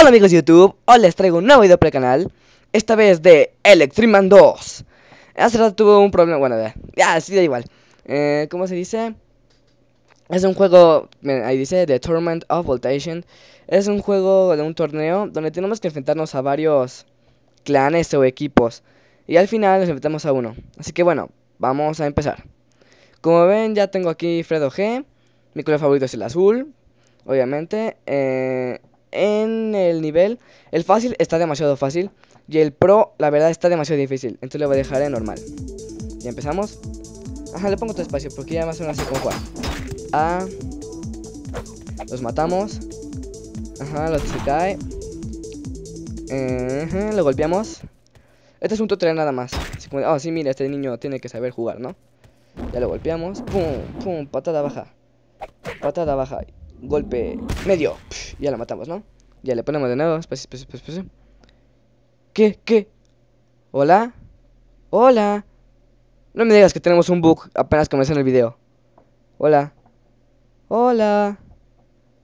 Hola amigos de YouTube, hoy les traigo un nuevo video para el canal. Esta vez de Electriman 2 Hace rato tuve un problema, bueno, ya, sí, da igual. Eh, ¿Cómo se dice? Es un juego, ahí dice The Tournament of Voltation Es un juego de un torneo donde tenemos que enfrentarnos a varios clanes o equipos. Y al final nos enfrentamos a uno. Así que bueno, vamos a empezar. Como ven ya tengo aquí Fredo G. Mi color favorito es el azul Obviamente. Eh, en el nivel. El fácil está demasiado fácil. Y el pro, la verdad, está demasiado difícil. Entonces le voy a dejar en normal. Y empezamos. Ajá, le pongo todo espacio porque ya más o menos así como jugar. A. Los matamos. Ajá, los se cae. lo golpeamos. Este es un tutorial nada más. Como, oh, sí, mira, este niño tiene que saber jugar, ¿no? Ya lo golpeamos. Pum, pum, patada baja. Patada baja golpe medio. ya la matamos, ¿no? Ya le ponemos de nuevo. Espacio, espacio, ¿Qué? ¿Qué? ¿Hola? ¿Hola? No me digas que tenemos un bug apenas comencé en el video. Hola. Hola.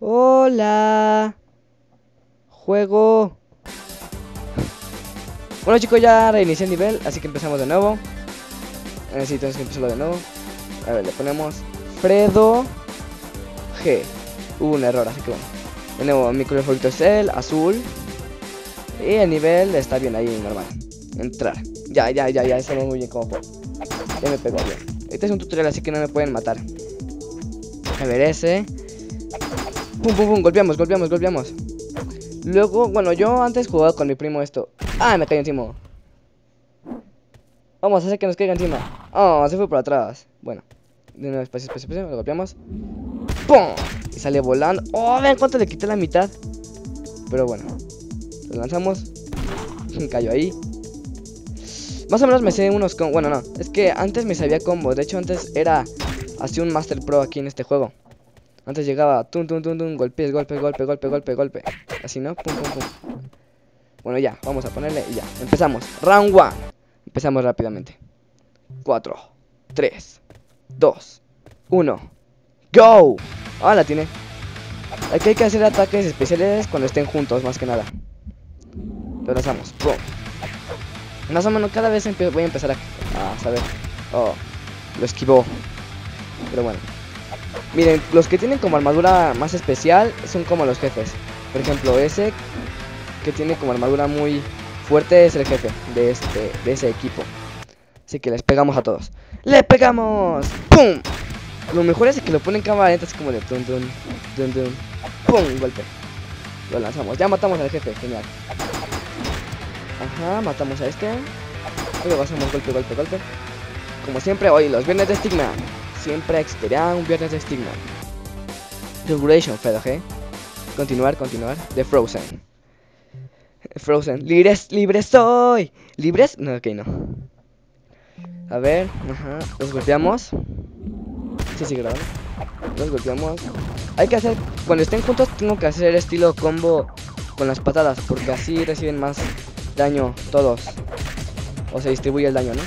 Hola. Juego. Bueno chicos, ya reinicié el nivel, así que empezamos de nuevo. Necesito que empezarlo de nuevo. A ver, le ponemos Fredo G. Hubo un error, así que bueno. De nuevo, mi color favorito es el azul. Y el nivel está bien ahí, normal. Entrar. Ya, ya, ya, ya, sabemos muy bien cómo fue. Ya me pegó bien. Este es un tutorial, así que no me pueden matar. A ver, ese. Pum, pum, pum, golpeamos, golpeamos, golpeamos. Luego, bueno, yo antes jugaba con mi primo esto. ¡Ah, me cayó encima! Vamos a hacer que nos caiga encima. Oh, se fue por atrás. Bueno, de nuevo, espacio, espacio, espacio, lo golpeamos. ¡Pum! Y sale volando. ¡Oh! Vean cuánto le quité la mitad. Pero bueno. Lo lanzamos. Cayó ahí. Más o menos me sé unos combos. Bueno, no. Es que antes me sabía combos. De hecho, antes era así un Master Pro aquí en este juego. Antes llegaba. Tum, tum, tum, tum. Golpes, golpe, golpe, golpe, golpe, golpe. Así, ¿no? Pum, pum, pum. Bueno, ya. Vamos a ponerle y ya. Empezamos. Round 1. Empezamos rápidamente. 4, 3, 2, 1. ¡Go! Ah, la tiene. Aquí hay que hacer ataques especiales cuando estén juntos, más que nada. Lo lanzamos. Más o menos cada vez voy a empezar a, a saber. Oh, lo esquivó. Pero bueno. Miren, los que tienen como armadura más especial son como los jefes. Por ejemplo, ese que tiene como armadura muy fuerte es el jefe de este de ese equipo. Así que les pegamos a todos. ¡Le pegamos! ¡Pum! Lo mejor es que lo ponen cámara lenta, así como de tun, tun, tun, tun. ¡Pum! Golpe. Lo lanzamos. Ya matamos al jefe. Genial. Ajá, matamos a este. Luego pasamos golpe, golpe, golpe. Como siempre, hoy los viernes de Stigma. Siempre existirá un viernes de Stigma. Regulation, ¿eh? Continuar, continuar. De Frozen. Frozen. Libres, libres soy. ¿Libres? No, ok, no. A ver, ajá. Los golpeamos. Sí, sí, grabando. Nos golpeamos. Hay que hacer, cuando estén juntos, tengo que hacer estilo combo con las patadas, porque así reciben más daño todos. O se distribuye el daño, ¿no?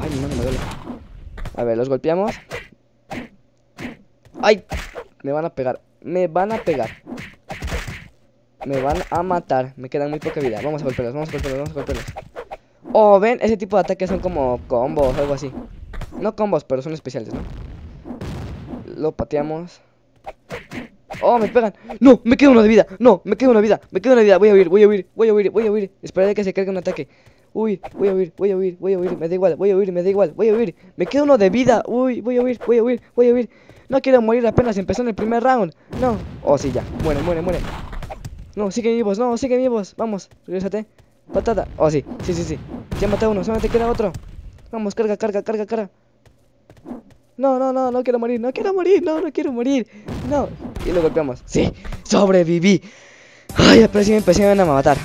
Ay, no, me duele. A ver, los golpeamos. ¡Ay! Me van a pegar. Me van a pegar. Me van a matar. Me quedan muy poca vida. Vamos a golpearlos, vamos a golpearlos, vamos a golpearlos. Oh, ven, ese tipo de ataques son como combos o algo así. No combos, pero son especiales, ¿no? Lo pateamos. ¡Oh, me pegan! ¡No! ¡Me queda de vida! ¡No! ¡Me queda una vida! ¡Me queda una vida! Voy a huir, voy a huir, voy a huir, voy a huir. Esperaré que se cargue un ataque. Uy, voy a huir, voy a huir, voy a huir. Me da igual, voy a huir, me da igual, voy a huir. Me queda uno de vida. Uy, voy a huir, voy a huir, voy a huir. No quiero morir apenas empezó en el primer round. No. Oh, sí, ya. Muere, muere, muere. No, sigue vivos, no, sigue vivos. Vamos, regresate. Patada. Oh, sí, sí, sí, sí. Ya maté a uno, solamente queda otro. Vamos, carga, carga, carga, carga. No, no, no, no quiero morir, no quiero morir, no, no quiero morir. No. Y lo golpeamos. Sí, sobreviví. Ay, pero sí me empezaron a matar.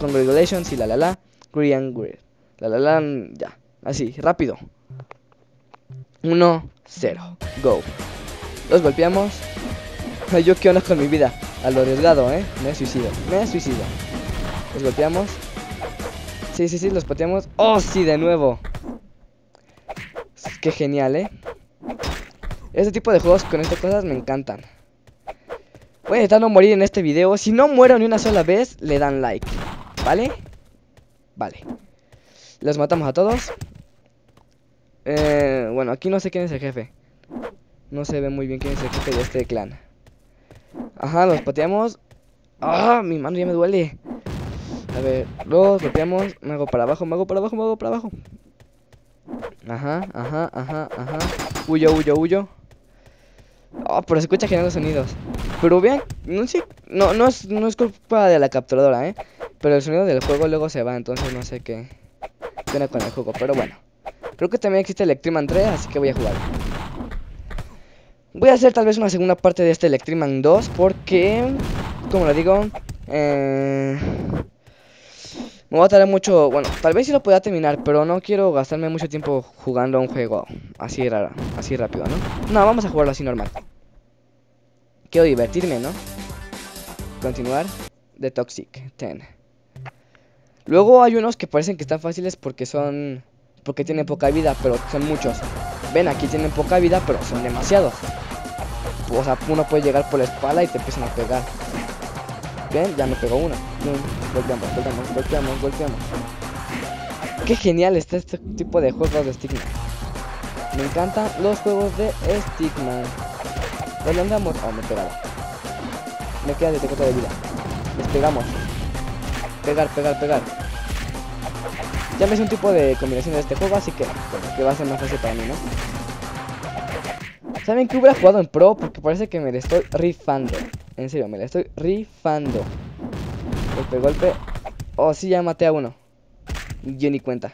Congratulations y la la la. Green Green. La la la, ya. Así, rápido. 1, 0. Go. Los golpeamos. Ay, yo qué onda con mi vida. A lo arriesgado, eh. Me suicido. Me suicido. Los golpeamos. Sí, sí, sí, los pateamos. Oh, sí, de nuevo. Qué genial, ¿eh? Este tipo de juegos con estas cosas me encantan. Voy a intentar no morir en este video. Si no muero ni una sola vez, le dan like. ¿Vale? Vale. Los matamos a todos. Eh, bueno, aquí no sé quién es el jefe. No se ve muy bien quién es el jefe de este clan. Ajá, los pateamos. ¡Ah! Mi mano ya me duele. A ver, los golpeamos. Me hago para abajo, me hago para abajo, me hago para abajo. Ajá, ajá, ajá, ajá. Huyo, huyo, huyo. Oh, pero se escucha generando sonidos. Pero vean, no sé, no, no es, no es culpa de la capturadora, ¿eh? Pero el sonido del juego luego se va, entonces no sé qué tiene con el juego, pero bueno. Creo que también existe Electriman 3, así que voy a jugar. Voy a hacer tal vez una segunda parte de este Electriman 2, porque, como lo digo, eh... Me va a tardar mucho, bueno, tal vez sí lo pueda terminar, pero no quiero gastarme mucho tiempo jugando a un juego así raro, así rápido, ¿no? No, vamos a jugarlo así normal. Quiero divertirme, ¿no? Continuar. The Toxic 10. Luego hay unos que parecen que están fáciles porque son... Porque tienen poca vida, pero son muchos. Ven, aquí tienen poca vida, pero son demasiados. O sea, uno puede llegar por la espalda y te empiezan a pegar. Bien, ya me pegó uno. Golpeamos, golpeamos, golpeamos, golpeamos. Qué genial está este tipo de juegos de Stigma. Me encantan los juegos de Stigma. ¿Dónde andamos? Oh, me pegaron. Me queda de corta de vida. Les pegamos. Pegar, pegar, pegar. Ya me hice un tipo de combinación de este juego, así que, que va a ser más fácil para mí, ¿no? ¿Saben que hubiera jugado en pro? Porque parece que me le estoy rifando. En serio, me la estoy rifando. Golpe, golpe. Oh, sí, ya maté a uno. Yo ni cuenta.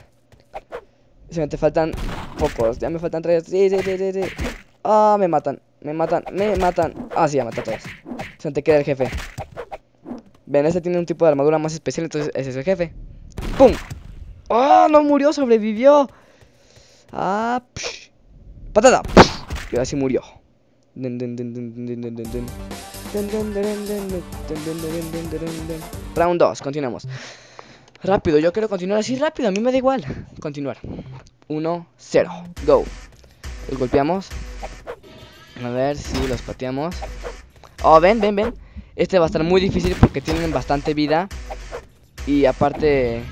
Se me te faltan pocos. Ya me faltan tres. Sí, sí, sí, sí. Ah, me matan. Me matan. Me matan. Ah, sí, ya maté a todos. Se me te queda el jefe. Ven, este tiene un tipo de armadura más especial, entonces ese es el jefe. ¡Pum! ¡Oh, no murió! ¡Sobrevivió! ¡Ah! Psh. ¡Patada! Y ahora sí murió. Dun, dun, dun, Round 2, continuamos. Rápido, yo quiero continuar así rápido, a mí me da igual. Continuar. 1, 0, go. Los golpeamos. A ver si los pateamos. Oh, ven, ven, ven. Este va a estar muy difícil porque tienen bastante vida. Y aparte,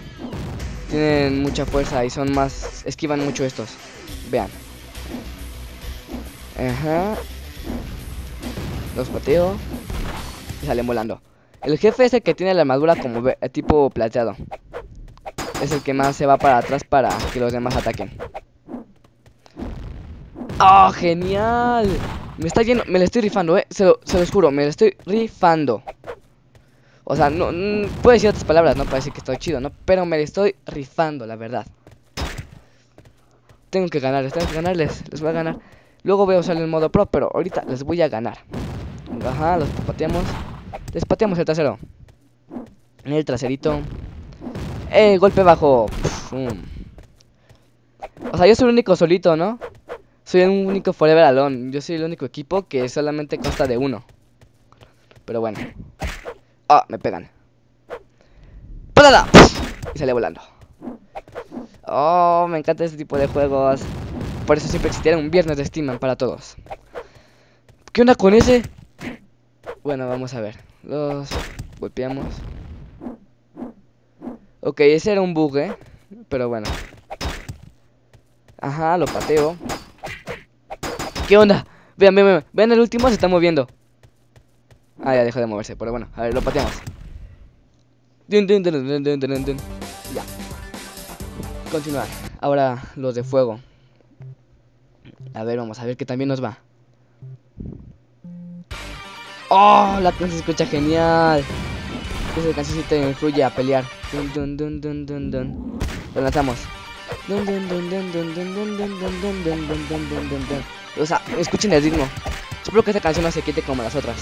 tienen mucha fuerza y son más. Esquivan mucho estos. Vean. Ajá. Los pateo. Y salen volando. El jefe es el que tiene la armadura como tipo plateado. Es el que más se va para atrás para que los demás ataquen. ¡Oh, genial! Me está lleno, me lo estoy rifando, eh. Se, se los juro, me lo estoy rifando. O sea, no, no puedo decir otras palabras, no parece que estoy chido, ¿no? Pero me lo estoy rifando, la verdad. Tengo que ganarles, tengo que ganarles, les voy a ganar. Luego voy a usar el modo pro, pero ahorita les voy a ganar. Ajá, los pateamos. Les pateamos el trasero. El traserito. El golpe bajo. O sea, yo soy el único solito, ¿no? Soy el único Forever Alone. Yo soy el único equipo que solamente consta de uno. Pero bueno. Ah, me pegan. ¡Patada! Y sale volando. Oh, me encanta este tipo de juegos. Por eso siempre existirá un viernes de Steam para todos. ¿Qué onda con ese? Bueno, vamos a ver. Los golpeamos. Ok, ese era un bug, ¿eh? Pero bueno. Ajá, lo pateo. ¿Qué onda? Vean, vean, vean. Vean, el último se está moviendo. Ah, ya dejó de moverse, pero bueno. A ver, lo pateamos. Ya. Continuar. Ahora los de fuego. A ver, vamos a ver que también nos va. ¡Oh! La canción se escucha genial. Esa canción te influye a pelear. Dun, dun, dun, dun, dun, dun. Lo lanzamos. O sea, escuchen el ritmo. Espero que esta canción no se quite como las otras.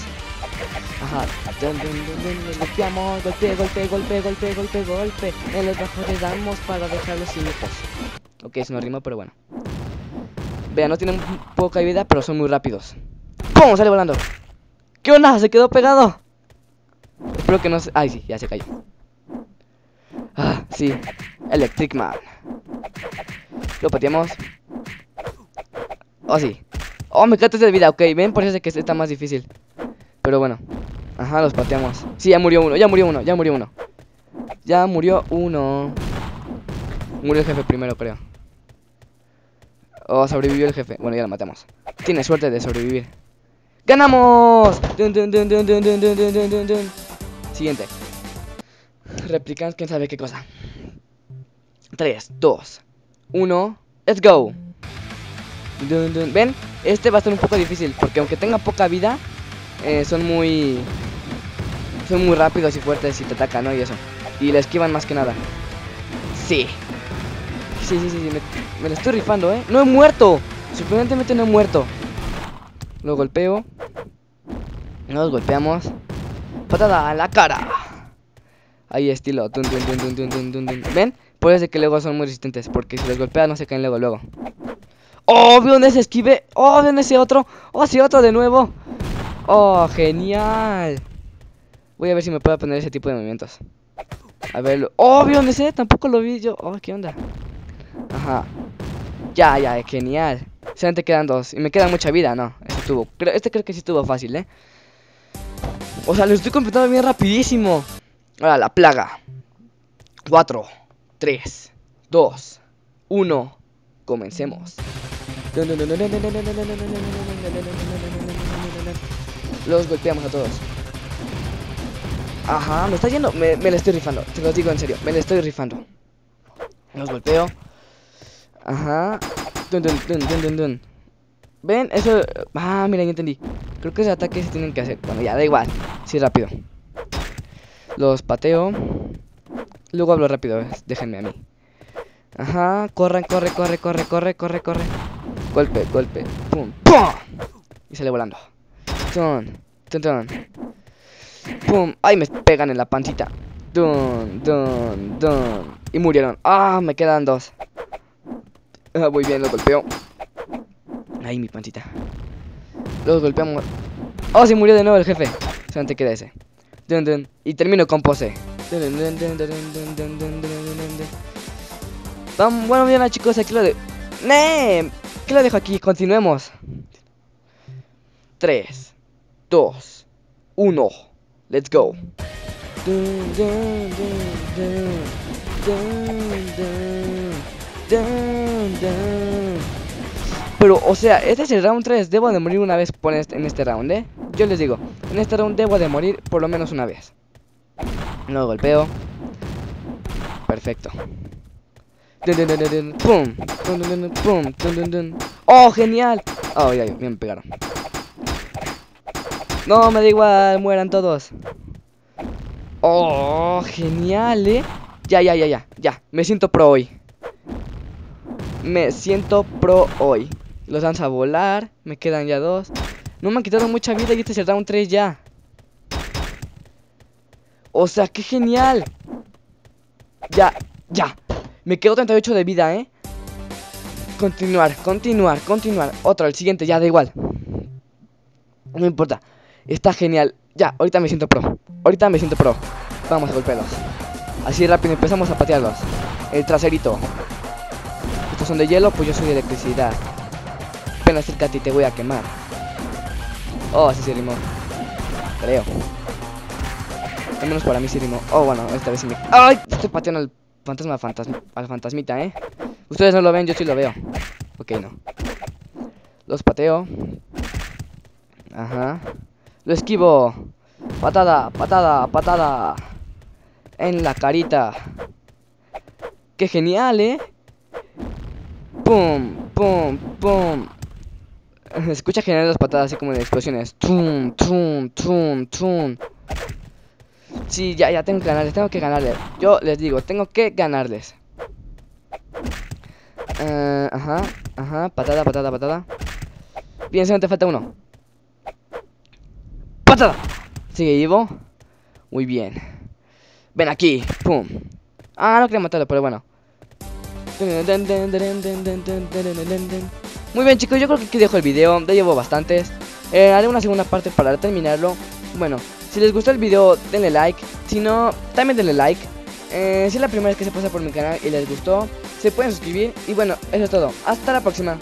Ajá. Dun, dun, dun, dun, golpeamos, golpe, golpe, golpe, golpe, golpe, golpe. En los bajos le damos para dejarlos sin lejos. Ok, es un ritmo, pero bueno. Vean, no tienen poca vida, pero son muy rápidos. ¡Pum! Sale volando. ¿Qué onda? Se quedó pegado. Espero que no se... Ay, sí, ya se cayó. Ah, sí. Electric Man. Lo pateamos. Oh, sí. Oh, me quedaste de vida. Ok, ven, es que está más difícil. Pero bueno. Ajá, los pateamos. Sí, ya murió uno, ya murió uno, ya murió uno. Ya murió uno. Murió el jefe primero, creo. Oh, sobrevivió el jefe. Bueno, ya lo matamos. Tiene suerte de sobrevivir. ¡Ganamos! Siguiente. Replicamos quién sabe qué cosa. 3, 2, 1, let's go. ¿Ven? Este va a ser un poco difícil porque aunque tenga poca vida, eh, son muy... Son muy rápidos y fuertes y te atacan, ¿no? Y eso. Y la esquivan más que nada. Sí. Sí, sí, sí, sí. Me, me la estoy rifando, ¿eh? No he muerto. Sorprendentemente no he muerto. Lo golpeo. Nos golpeamos. Patada a la cara. Ahí estilo. Dun, dun, dun. ¿Ven? Por eso es que luego son muy resistentes. Porque si los golpeas no se caen luego, luego. ¡Oh! ¿Vio dónde se esquive? ¡Oh! ¿Vio ese otro? ¡Oh! Sí, otro de nuevo. ¡Oh! ¡Genial! Voy a ver si me puedo poner ese tipo de movimientos. A ver. ¡Oh! ¿Vio dónde ese? Tampoco lo vi yo. ¡Oh! ¿Qué onda? Ajá. Ya, ya, genial. Solamente quedan dos. Y me queda mucha vida, no. Estuvo. Creo, este creo que sí estuvo fácil, ¿eh? O sea, lo estoy completando bien rapidísimo. Ahora, la plaga. 4, 3, 2, 1. Comencemos. Los golpeamos a todos. Ajá, me está yendo. Me, me lo estoy rifando. Te lo digo en serio. Me lo estoy rifando. Los golpeo. Ajá. Dun, dun, dun. ¿Ven? Eso... Ah, mira, ya entendí. Creo que ese ataque se tienen que hacer. Bueno, ya, da igual. Sí, rápido. Los pateo. Luego hablo rápido. eh, Déjenme a mí. Ajá. Corran, corre, corre, corre, corre, corre, corre. Golpe, golpe. Pum, pum. Y sale volando. Tun, tun, tun. Pum. Ay, me pegan en la pancita. Dun, dun, dun. Y murieron. Ah, me quedan dos. Ah, muy bien, los golpeo. Ahí mi pancita. Los golpeamos. Oh, se murió de nuevo el jefe. Solamente queda ese. Dun, dun. Y termino con pose. Vamos, bueno, bien chicos, aquí lo de... ¡Nee! ¿Qué lo dejo aquí? Continuemos. 3, 2, 1. Let's go. Pero, o sea, este es el round 3. Debo de morir una vez por en este round, ¿eh? Yo les digo, en este round debo de morir por lo menos una vez. Lo golpeo. Perfecto. Pum. Pum. ¡Oh, genial! Oh, ya, ya, me pegaron. No, me da igual, mueran todos. Oh, genial, ¿eh? Ya, ya, ya, ya, ya. Me siento pro hoy. Me siento pro hoy. Los lanzo a volar. Me quedan ya dos. No me han quitado mucha vida y este es el round 3 ya. O sea, qué genial. Ya, ya. Me quedo 38 de vida, ¿eh? Continuar, continuar, continuar. Otro, el siguiente, ya da igual. No importa. Está genial. Ya, ahorita me siento pro. Ahorita me siento pro. Vamos a golpearlos. Así rápido empezamos a patearlos. El traserito. Estos son de hielo, pues yo soy de electricidad. Ven, acércate y te voy a quemar. Oh, sí se rimó. Creo. Al menos para mí sí rimó. Oh, bueno, esta vez sí me... ¡Ay! Estoy pateando al fantasma, fantasma al fantasmita, ¿eh? Ustedes no lo ven, yo sí lo veo. Ok, no. Los pateo. Ajá. Lo esquivo. Patada, patada, patada. En la carita. Qué genial, ¿eh? Pum, pum, pum. Escucha genial las patadas así como de explosiones. Tum, tum, tum, tum. Sí, ya, ya tengo que ganarles, tengo que ganarles. Yo les digo, tengo que ganarles. Eh, ajá, ajá, patada, patada, patada. Bien, solamente falta uno. ¡Patada! Sigue vivo. Muy bien. Ven aquí. Pum. Ah, no quería matarlo, pero bueno. Muy bien, chicos. Yo creo que aquí dejo el video. Ya llevo bastantes. Eh, haré una segunda parte para terminarlo. Bueno, si les gustó el video, denle like. Si no, también denle like. Eh, si es la primera vez que se pasa por mi canal y les gustó, se pueden suscribir. Y bueno, eso es todo. Hasta la próxima.